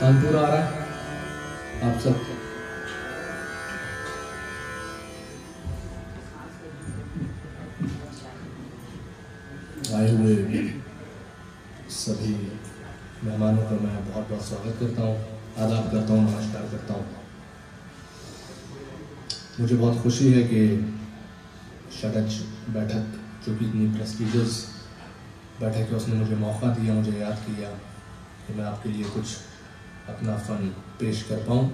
तानपुर आ रहा है। आप सब आए हुए सभी मेहमानों का मैं बहुत बहुत स्वागत करता हूँ, आदाब करता हूँ, नमस्कार करता हूँ। मुझे बहुत खुशी है कि शटच बैठक, जो कि इतनी प्रेस्टिजियस बैठक है, उसने मुझे मौका दिया, मुझे याद किया कि मैं आपके लिए कुछ अपना फ़न पेश कर पाऊँ।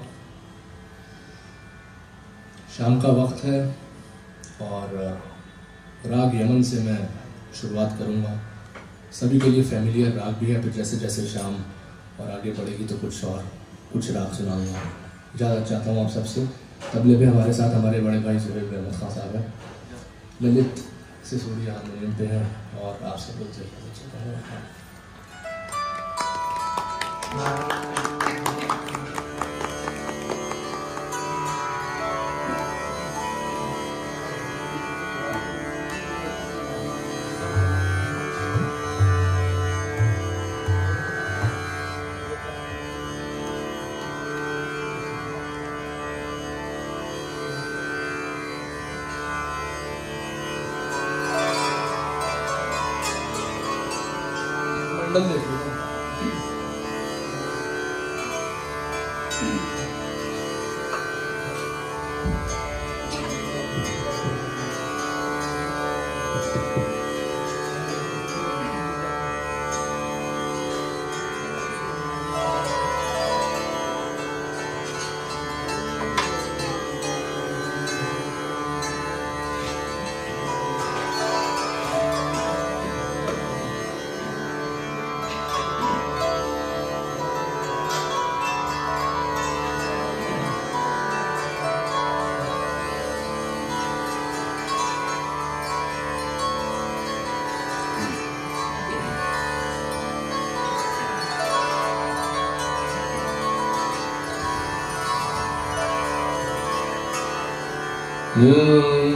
शाम का वक्त है और राग यमन से मैं शुरुआत करूँगा। सभी के लिए फैमिलियर राग भी है, फिर जैसे जैसे शाम और आगे बढ़ेगी तो कुछ और, कुछ राग सुनाऊँगा। इजाज़त चाहता हूँ आप सबसे। तबले पे हमारे साथ हमारे बड़े भाई सुहेब अहमद खान साहब हैं। ललित से सिसोदिया हारमोनियम पे हैं और आप सब लोग जैसे मंडल 嗯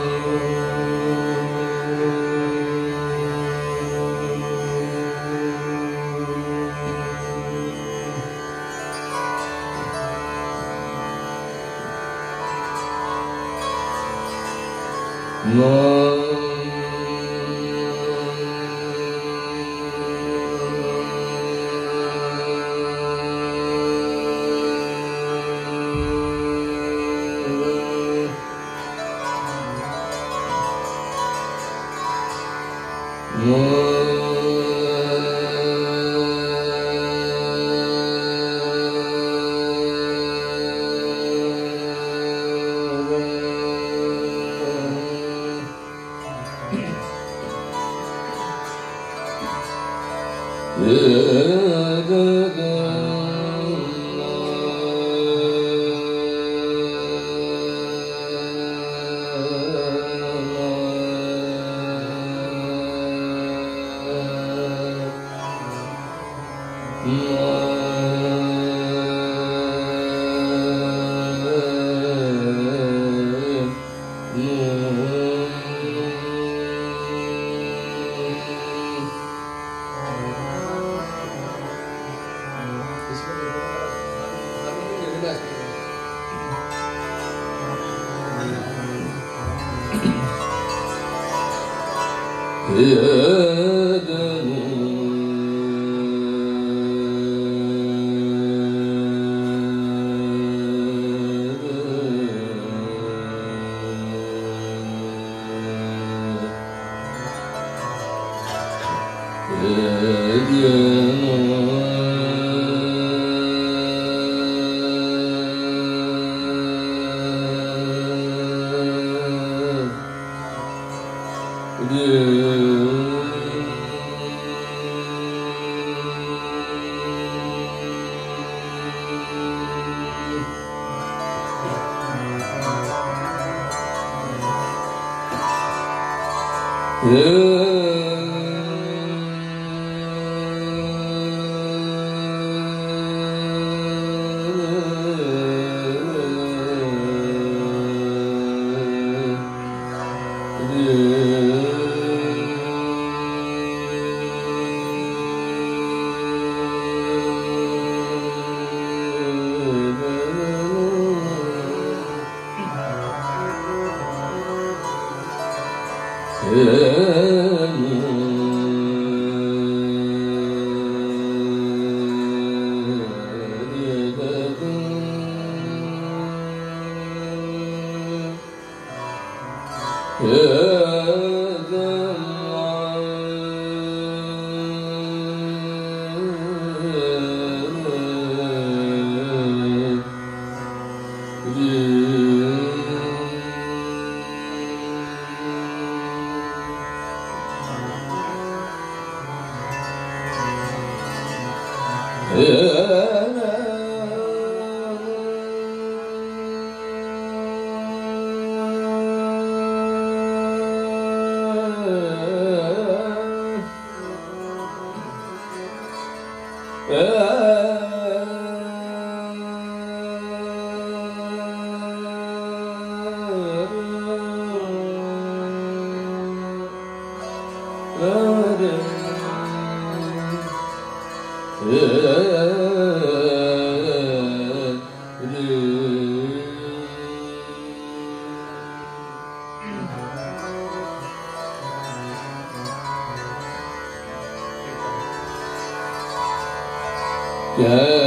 ну, Yeah.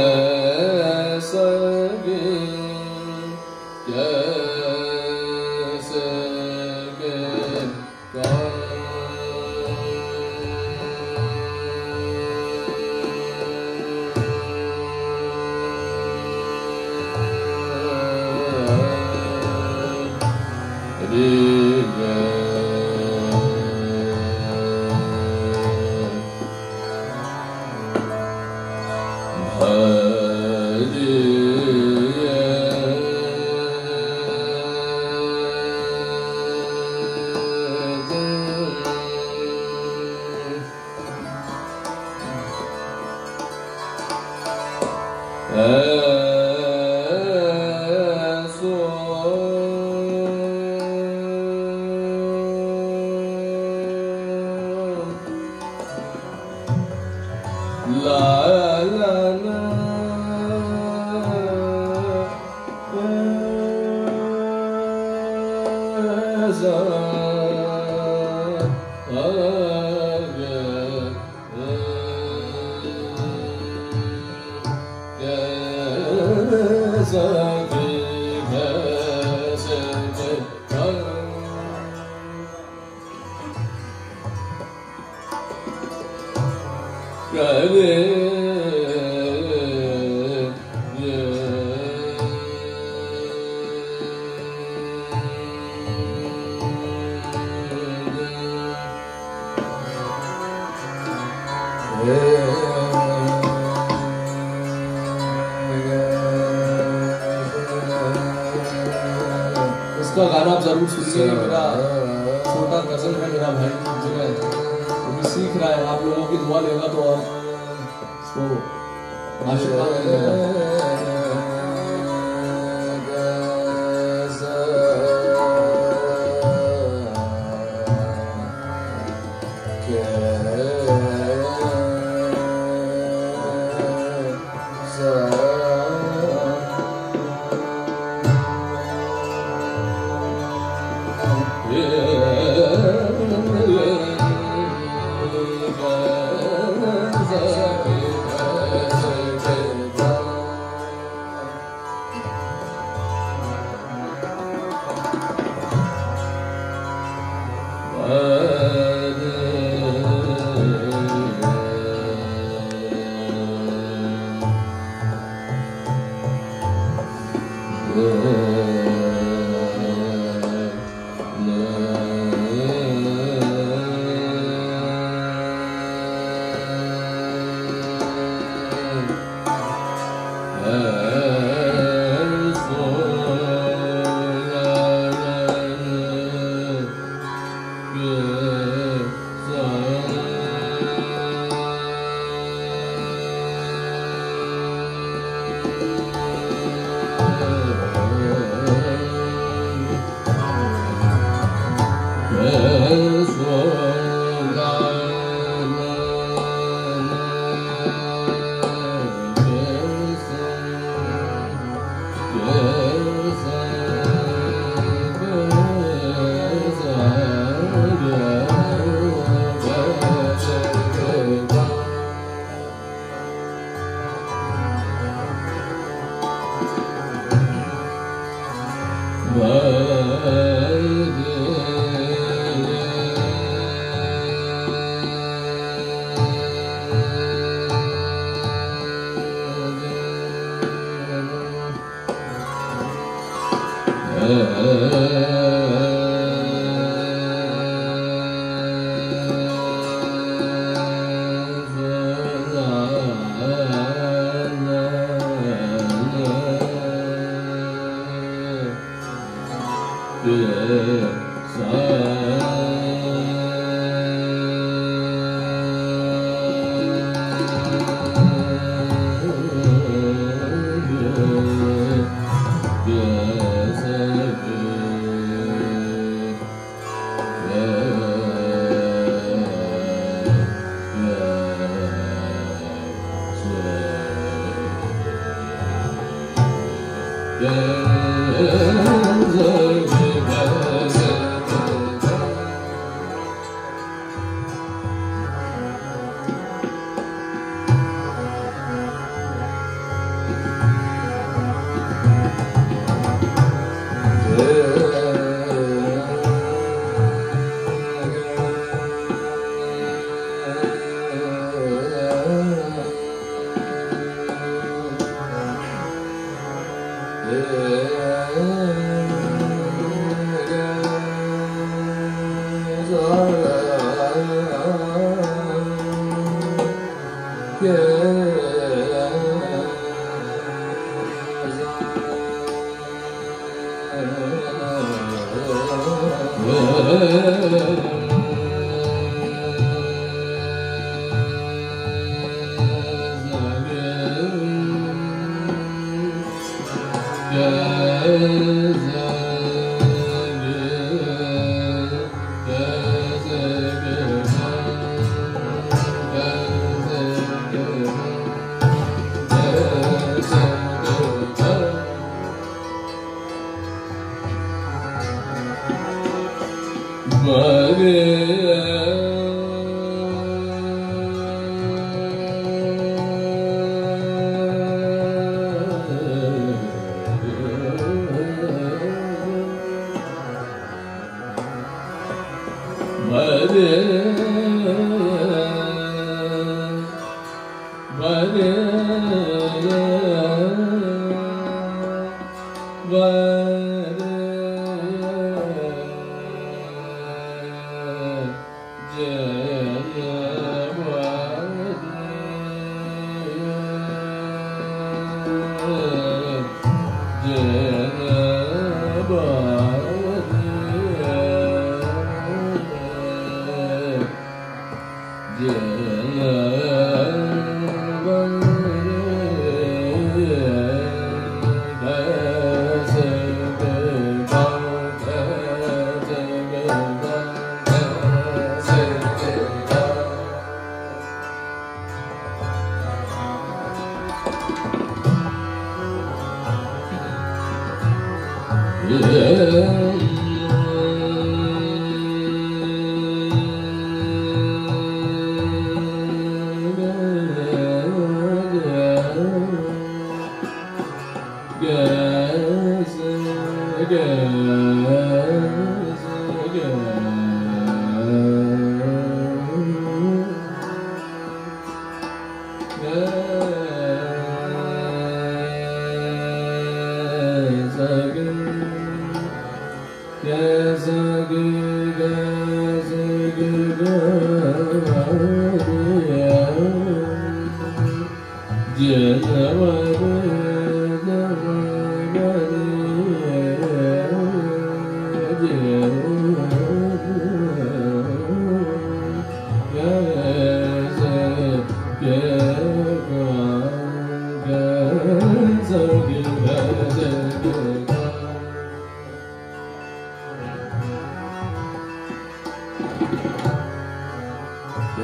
マジで。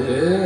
Amém.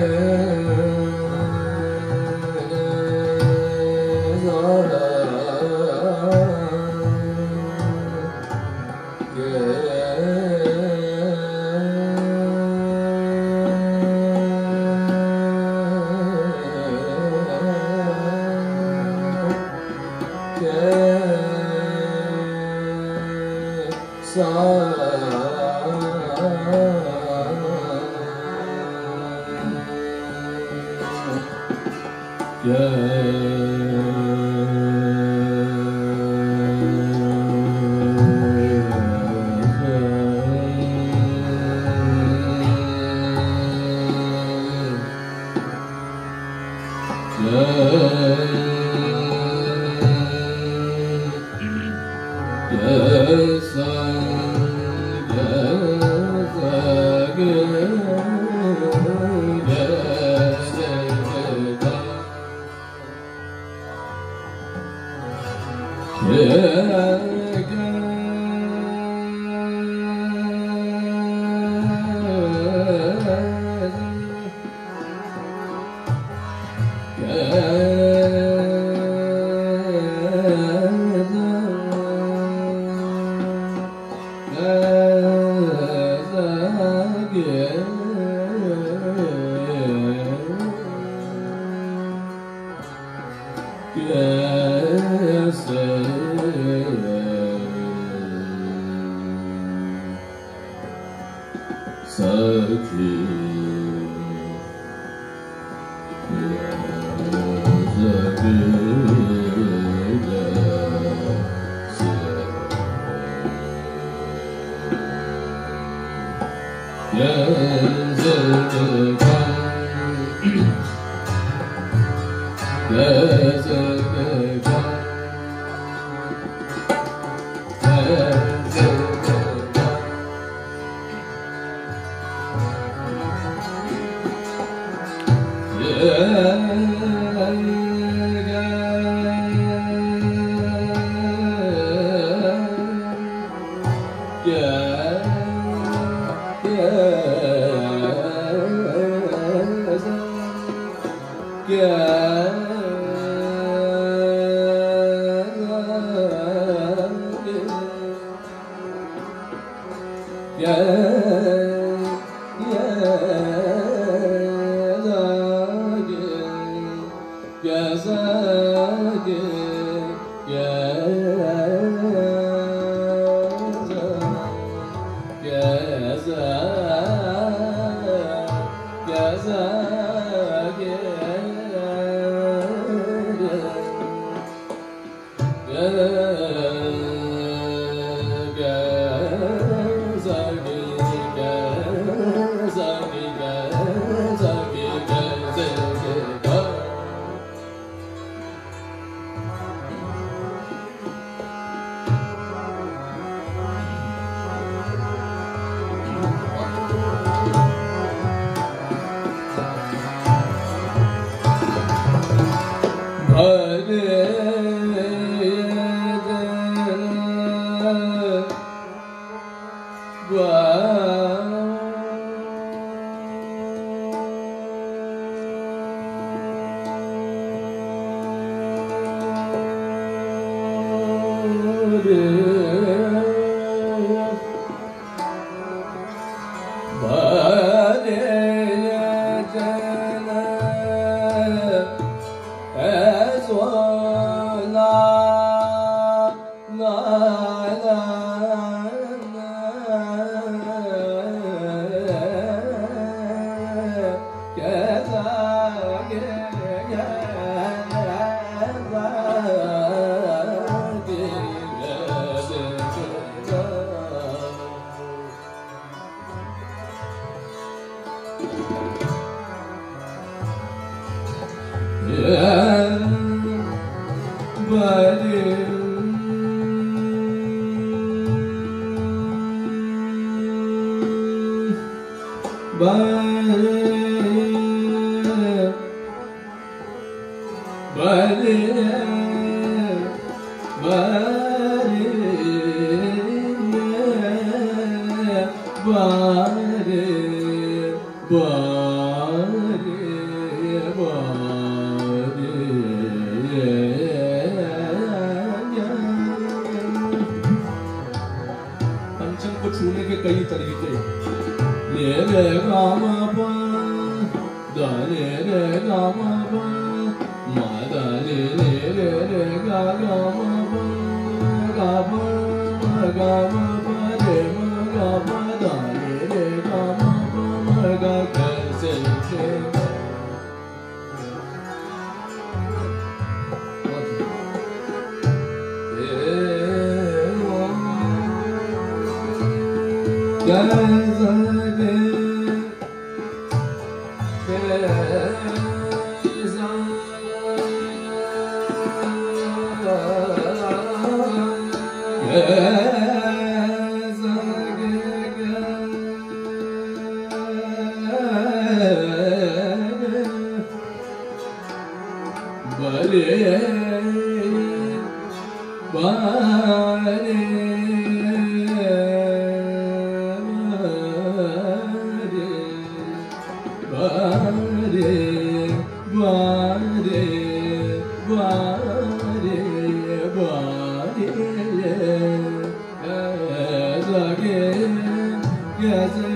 月子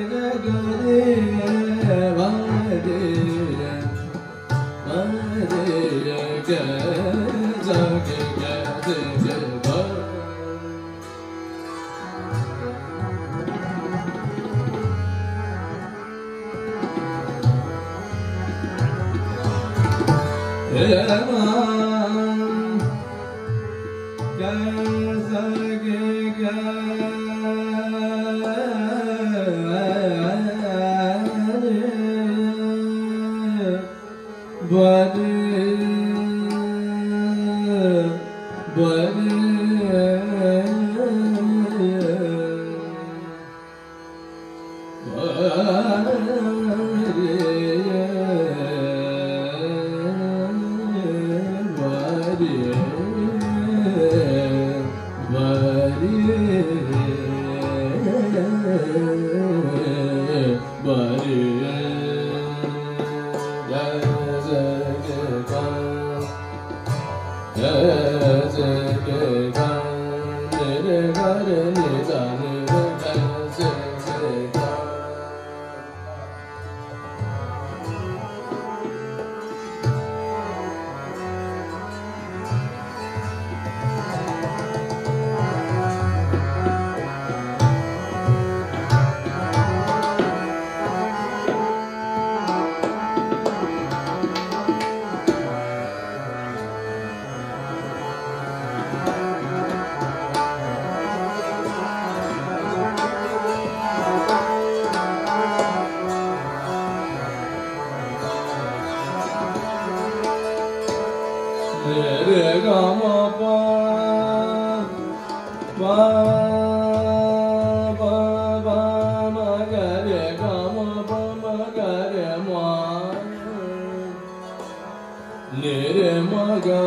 Nere ma ga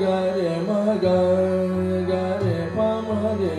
ga re ma ga pa ma re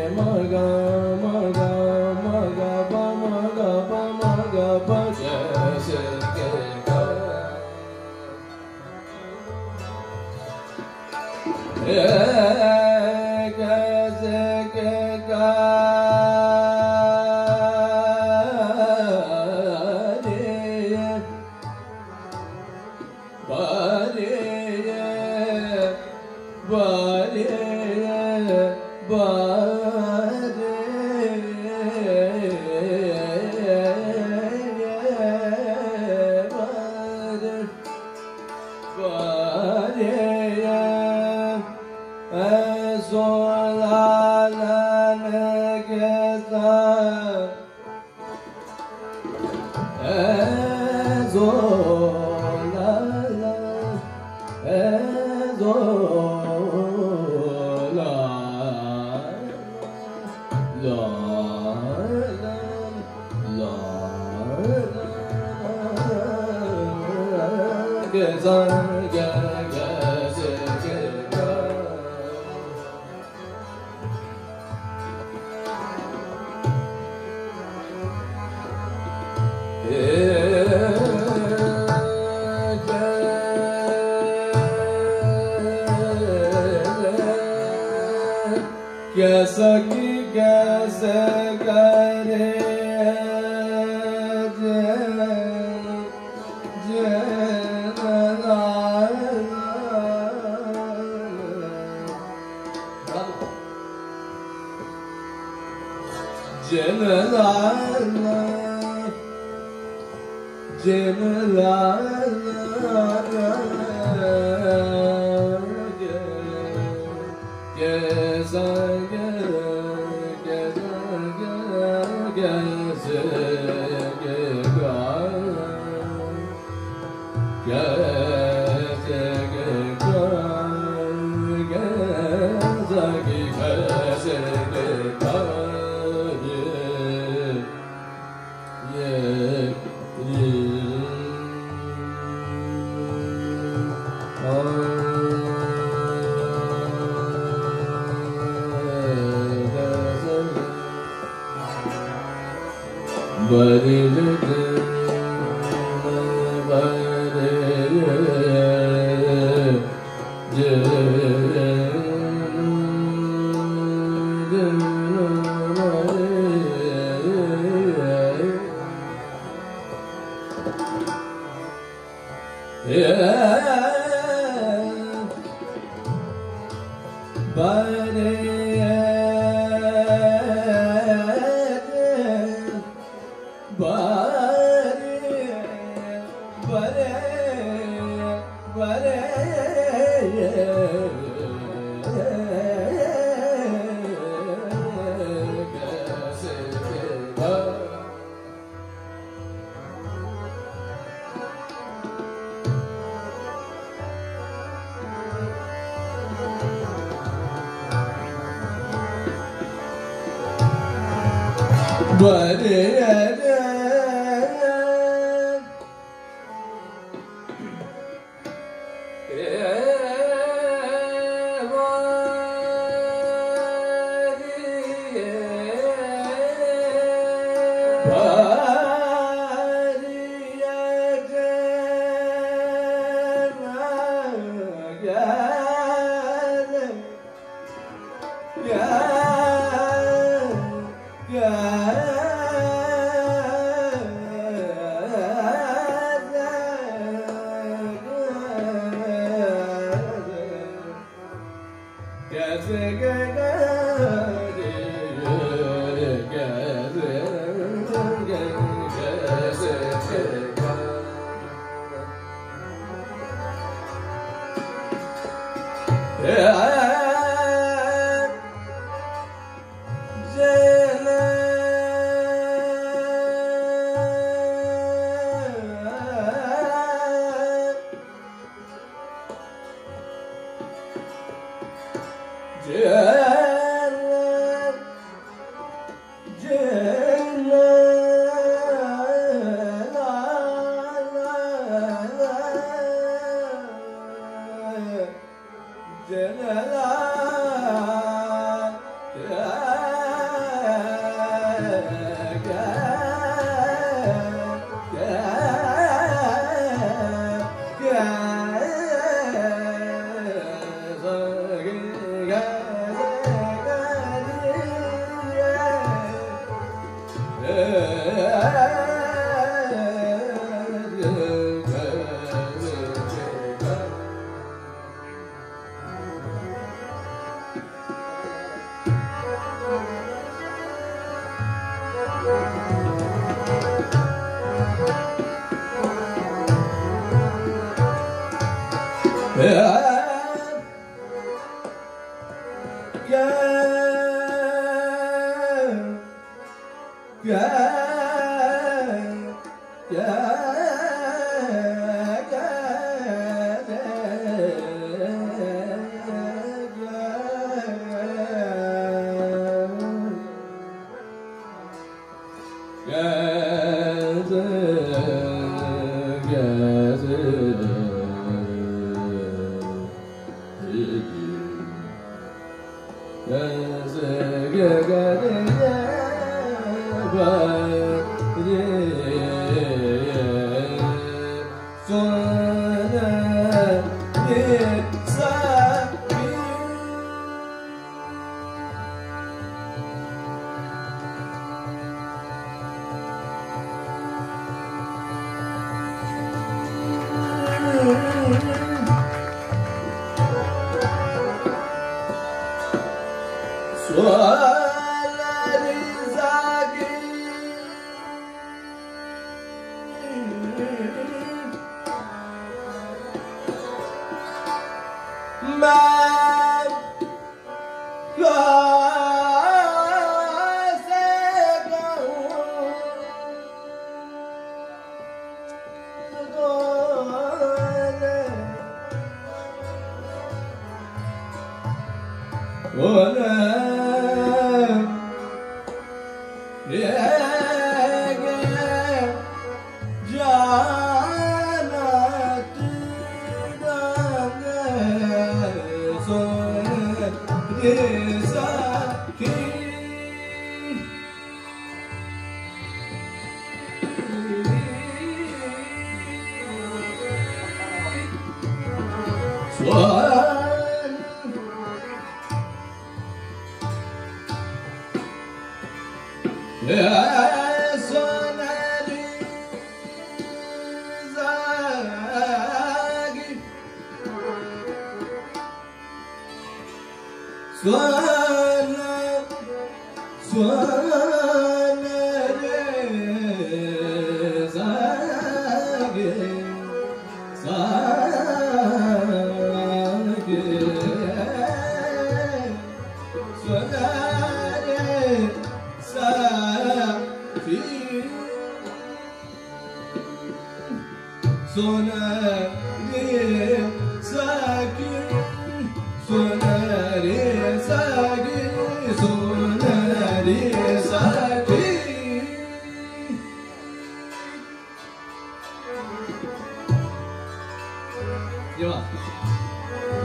gezi Sonare sagi,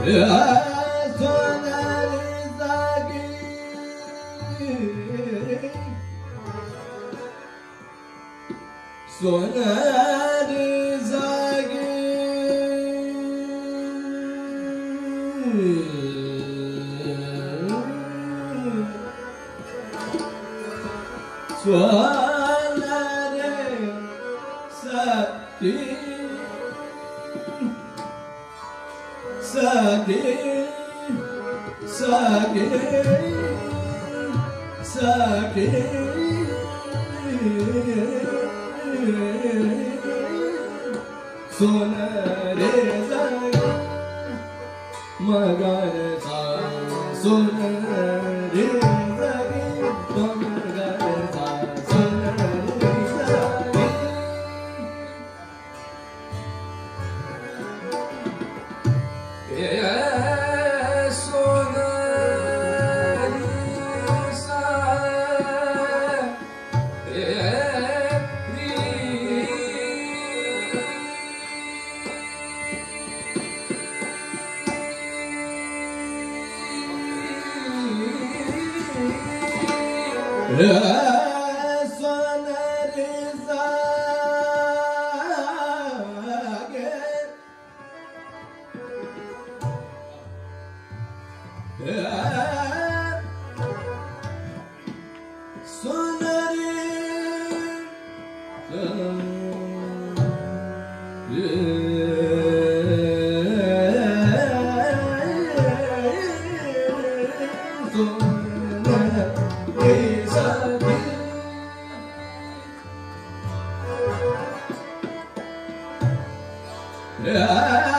Yeah. Yeah.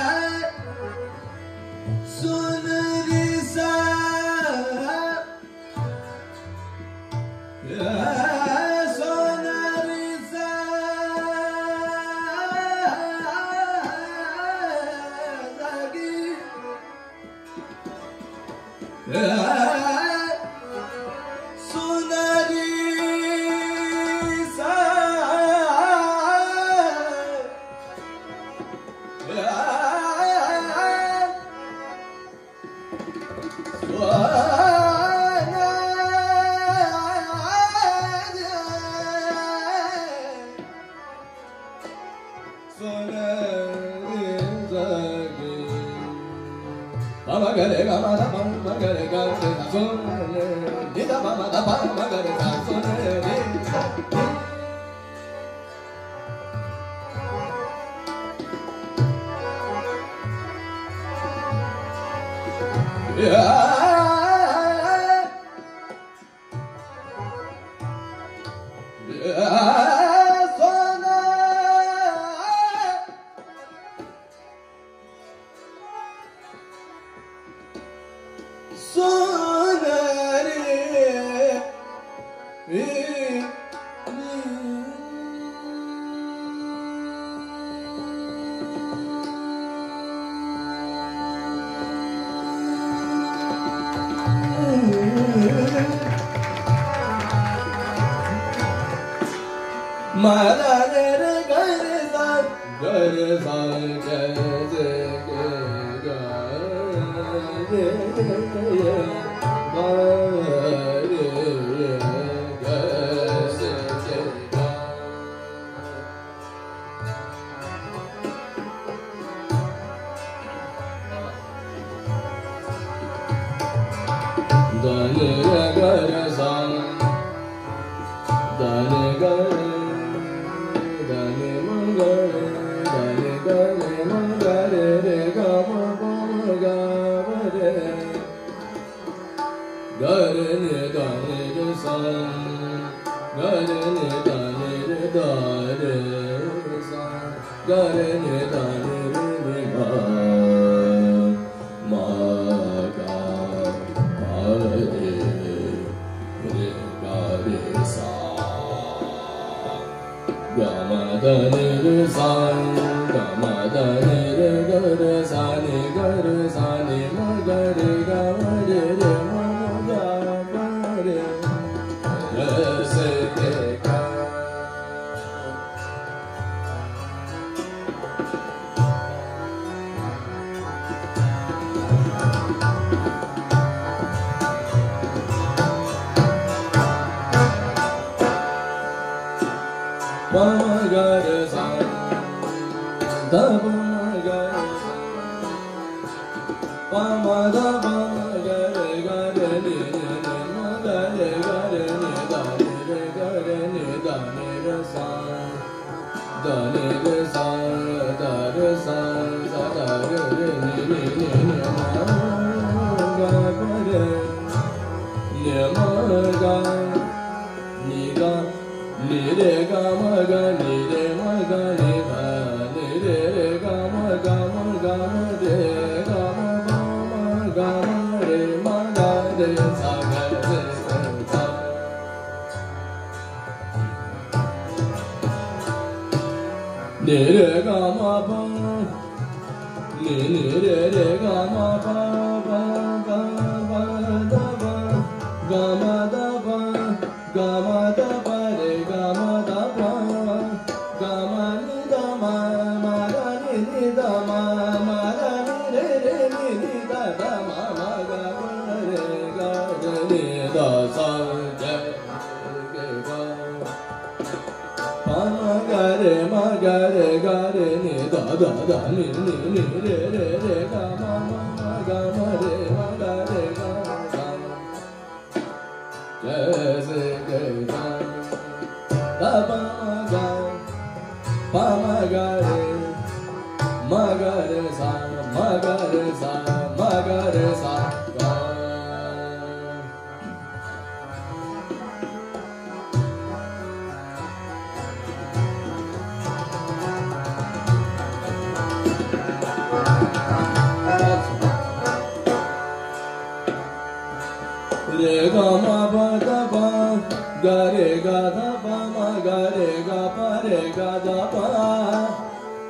da da da ni ni ni re re re ga ma ma ga ma re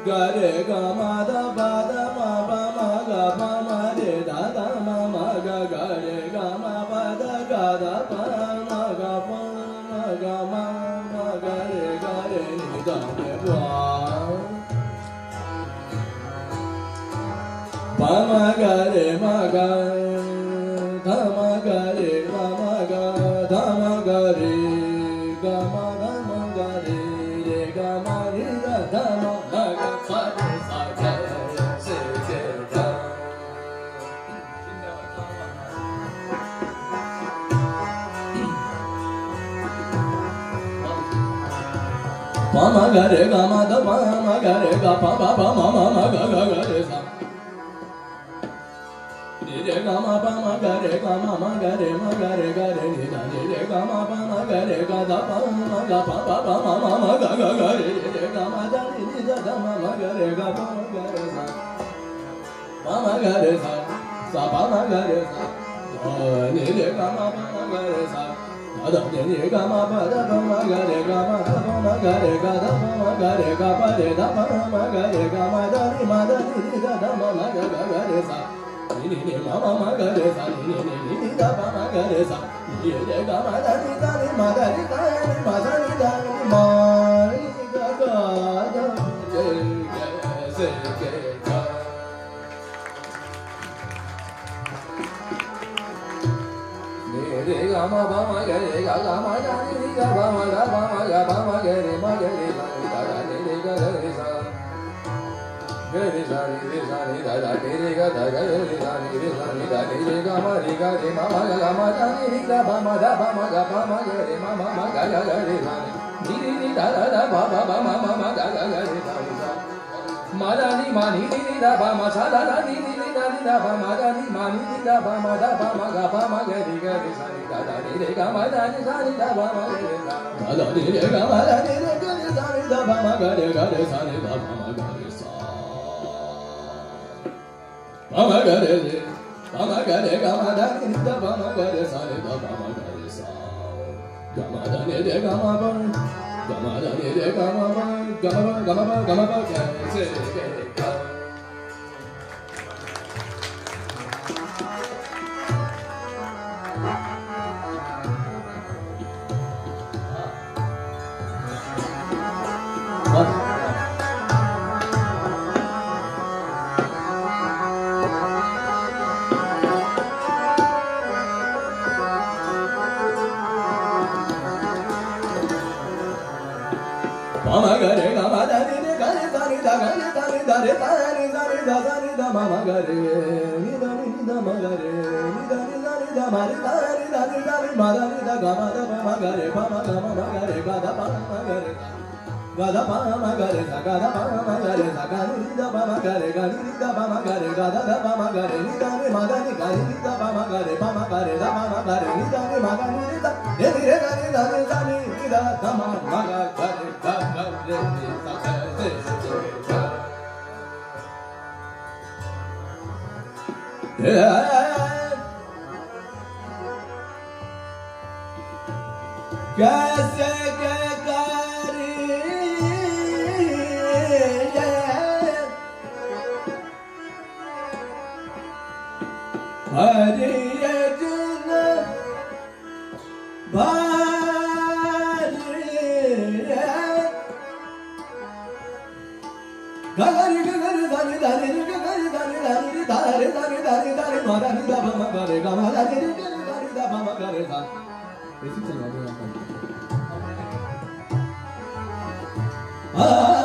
Gare ga ma da ba da ma ba ma ga ba ma re da da ma ma ga ga re ga ma ba da ga da pa ma ga pa ma ga ma ma gare re ga re ni da re wa pa ma gare ma ga da ma gare re ga ma ga da ma ga re ga ma ma ma ga re ga ma da ma ma ga re ga pa pa pa ma ma ma ga ga ga re sa ni re ga ma pa ma ga re ga ma ma ga re ma ga re ga re ni da ni re ga ma pa ma ga re ga da pa ma ga pa pa pa ma ma ma ga ga ga re ni re ga ma da ni ni da da ma ma ga re ga pa ma ga re sa ma ma ga re sa sa pa ma ga re sa ni re ga ma pa ma ga re sa Ni ni ni ni ga ma ba ma ga re ga ga ma ga re ga ba ma ma ga ba ma ga re ma ga da da re re ga da ga re sa re re sa re da re re ga ma ma ma ga ga ma ga re re ga ba da ba ma ma ma ma ma ga ga ga ni ni da da ba ba ba ma ma ma ga ga ga re Madani mani ni ni da ba ma sa da da ni ni ni da ni da ba ma da ni ma ni da ba ma da ba ma ga ba ma ga ni ga ni sa ni da da ni ni ga ma da ni sa ni da ba ma ga ni da da ni ni ga ma da ni ni ga ni sa ni da ba ma ga ni ga ni sa ni da ba ma ga ni sa ba ma ga ni ni ba ma ga ni ga ma da ni da ba ma ga ni sa ni da ba ma ga ni sa ga ma da ni ni ga ma ba Gama, gama, gama, gama, gama, gama, gama, gama, gama, gama, gama, gama, re da da ma ma ga re ni ma ga re ni ma re da ma da da ga ma ma re ma ma ma ga re da ma ga re da ma ga re da ma ga re ni da ba ma ga re ni da ba ma ga re da da ma re ni da ni ma da ni ga ni da ba ma ga re ma re da ba ma ga re ni da ni ma ga ni da re ni re ga ni da ni da ni da da ma ma ga ga re ga ga re ni da ga कैसे के करी Ah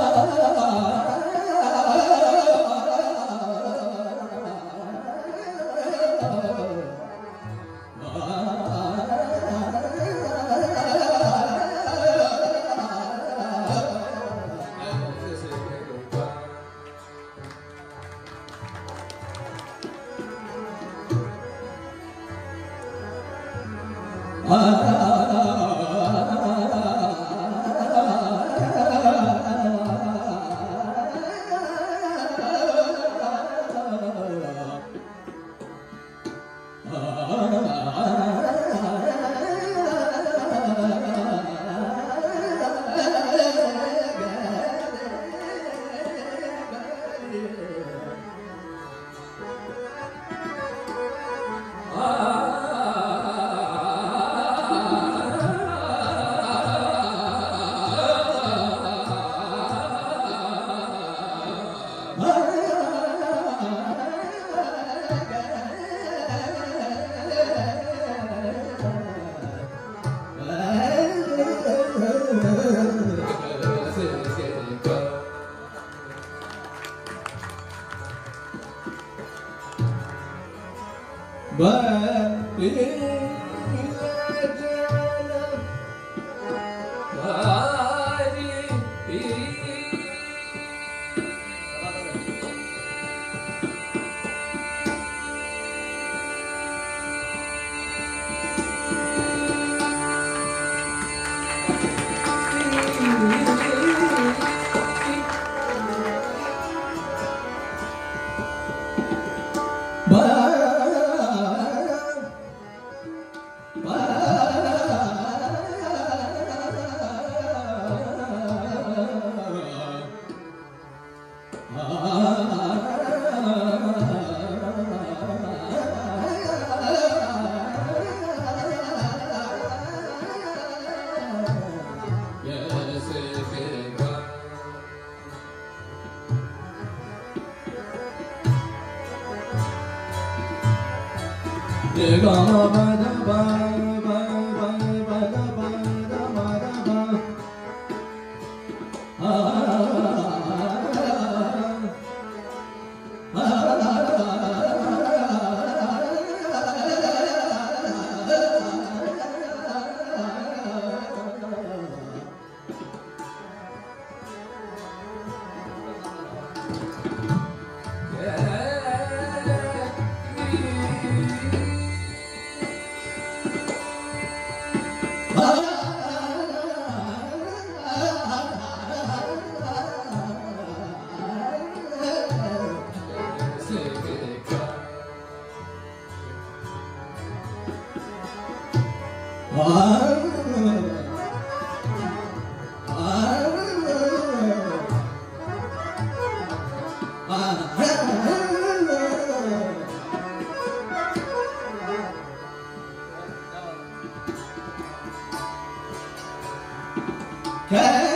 Hey!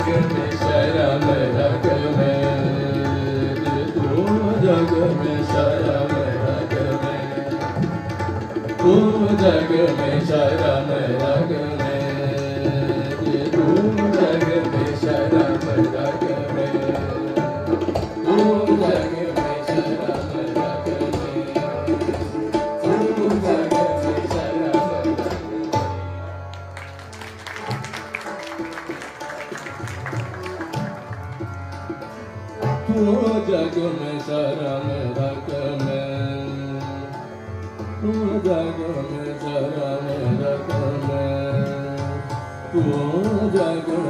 जग में शरण रख में तुम जग में शरण रख में तुम जग में शरण रख में জাগো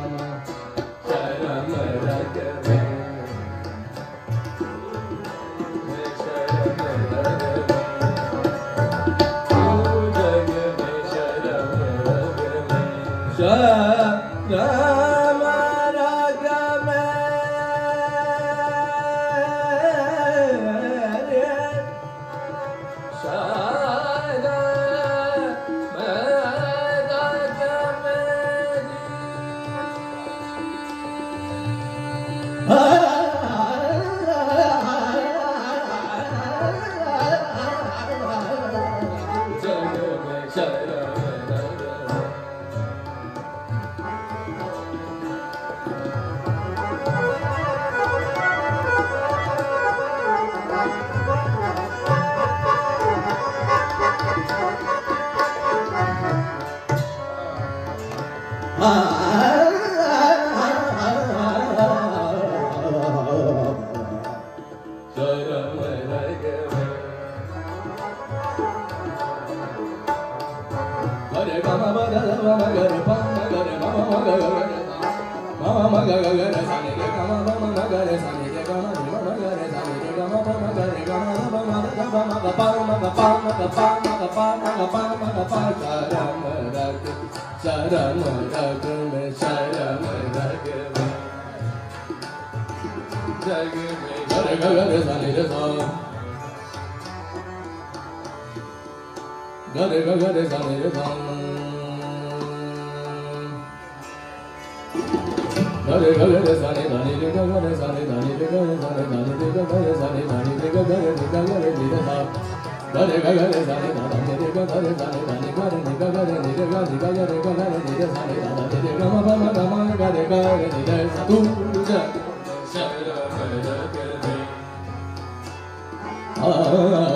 Oh,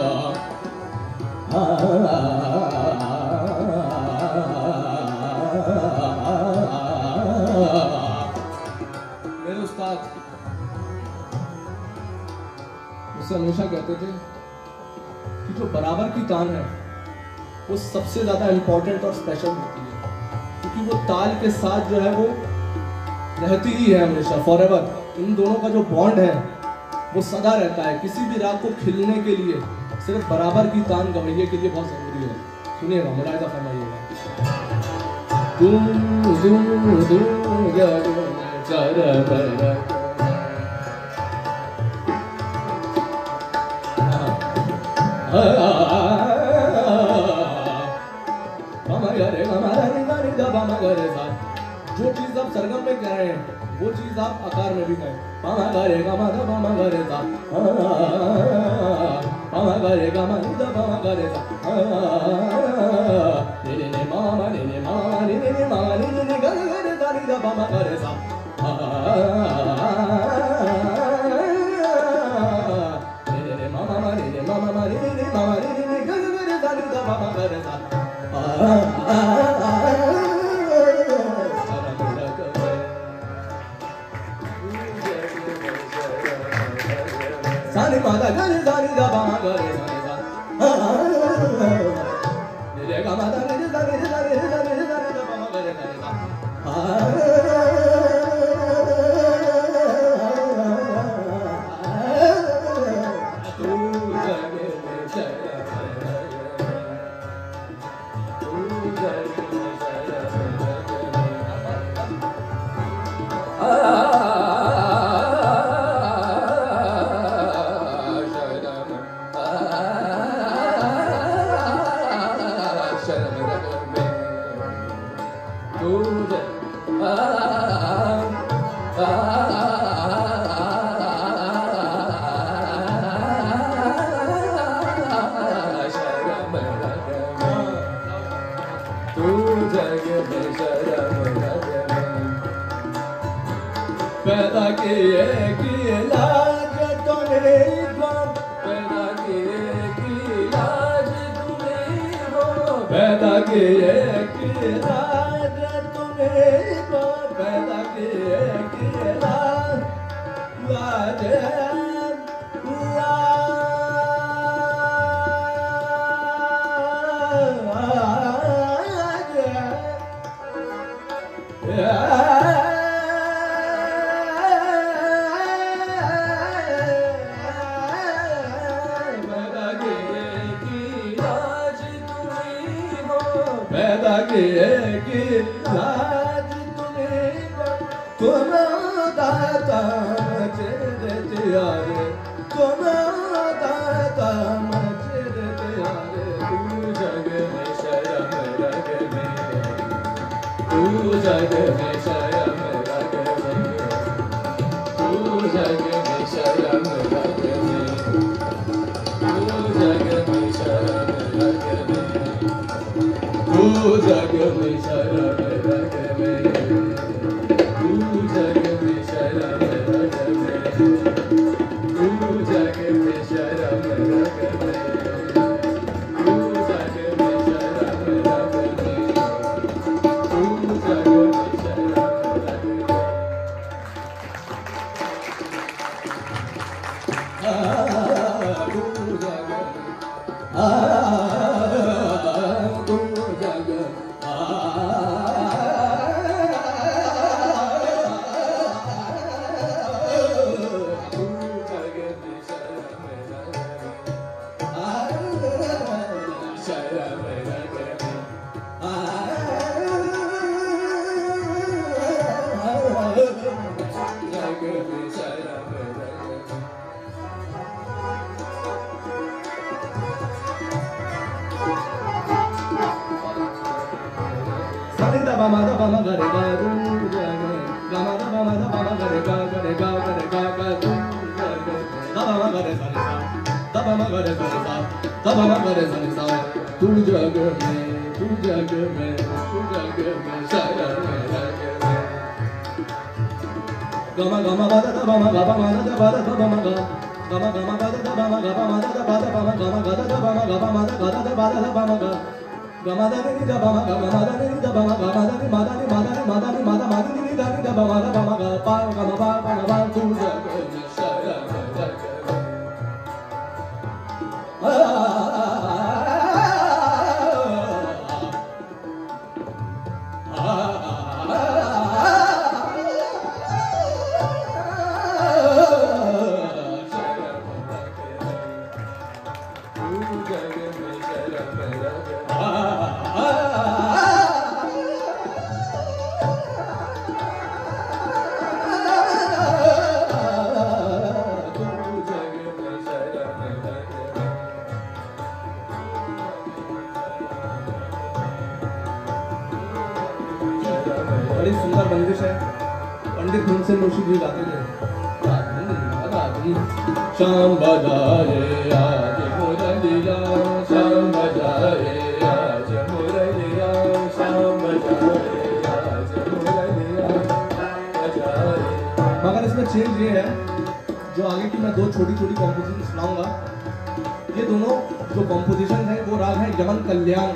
से हमेशा कहते थे कि जो बराबर की तान है, वो सबसे ज़्यादा इम्पोर्टेंट और स्पेशल होती है। क्योंकि वो ताल के साथ जो है, वो रहती ही है हमेशा फॉर एवर इन दोनों का जो बॉन्ड है, वो सदा रहता है। किसी भी राग को खिलने के लिए सिर्फ़ बराबर की तान गवैये के लिए बहुत ज़रूरी है। सुनिएगा मेरा ऐसा फरमाइएगा। तुम जो चीज आप सरगम में कह रहे हैं वो चीज आप आकार में भी कहें पामा गरे गा मा दा पामा गरे सा पामा गरे गा मा दा पामा गरे सा ने ने ने मामा ने ने मामा ने ने ने मामा ने ने ने गरे गरे दा दा पामा गरे सा Ah, ah, ah. ba ma da ni da ba ma ga ma da ni ma da ni ma da ni ma da ni ma da ma da ni da ni da ba ma da ba ma ga pa ga ma मैं दो छोटी छोटी composition सुनाऊँगा। ये दोनों जो composition है, वो राग है यमन कल्याण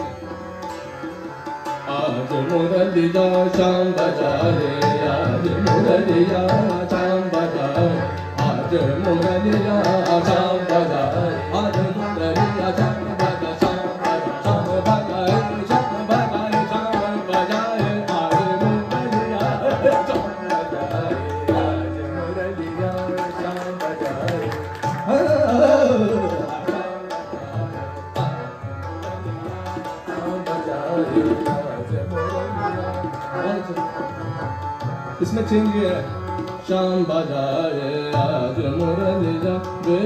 आज मुरलिया शाम बजा रे आज मुरलिया शाम बजा आज मुरलिया शाम चिंगे शाम बजाए, आज मुरली जा वे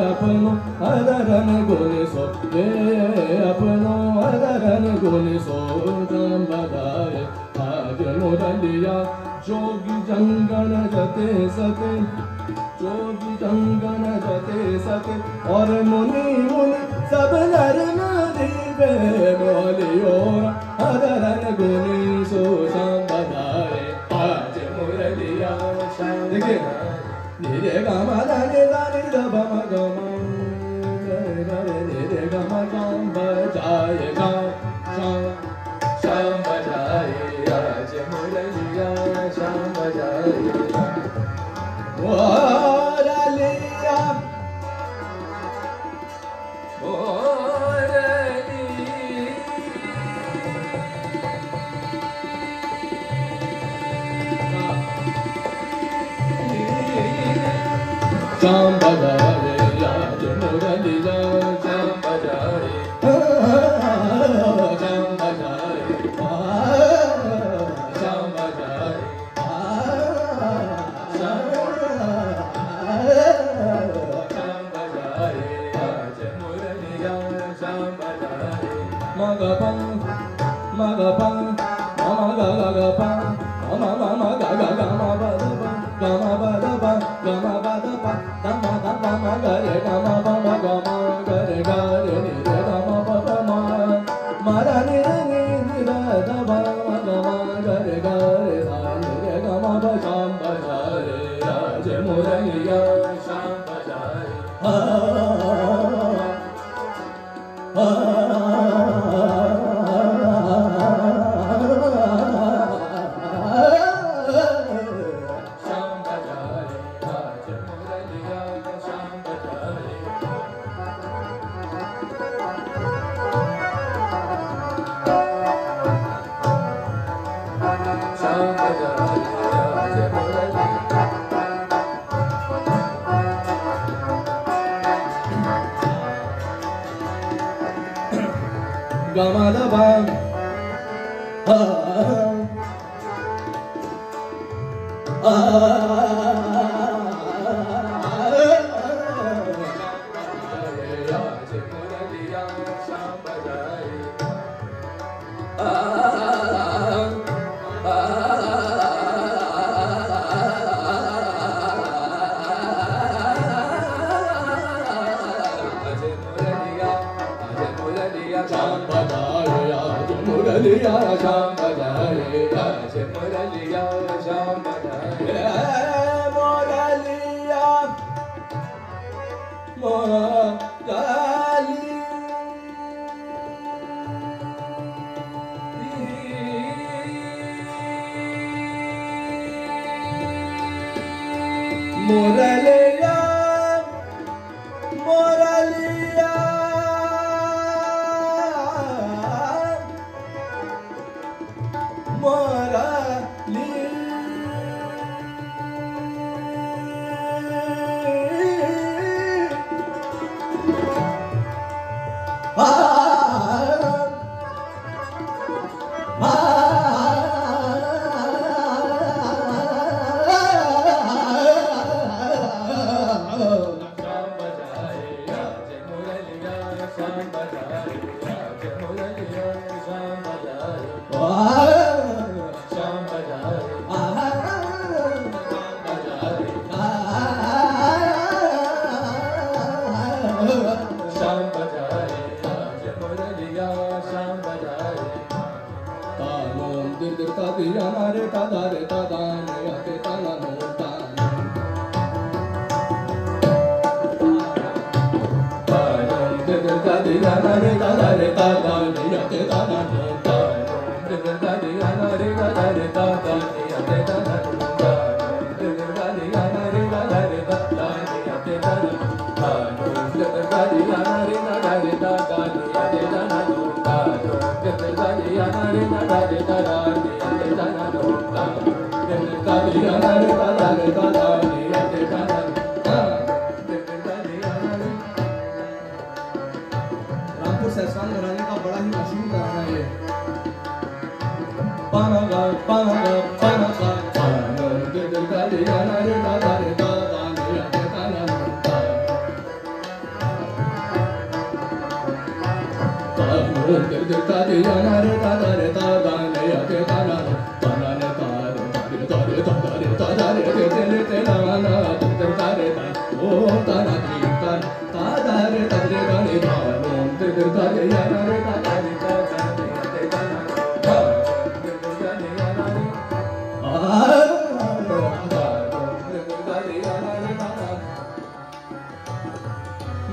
अपनो। हरन गोली सो वे अपनो। हरन गोली सो, शाम बजाए, आज मुरली जा। जोगी जंगन जते सते जोगी जंगन जते सते और मुनि मुनि सब नर नारी वे बोलियो ma da ni da ni da ba ma ga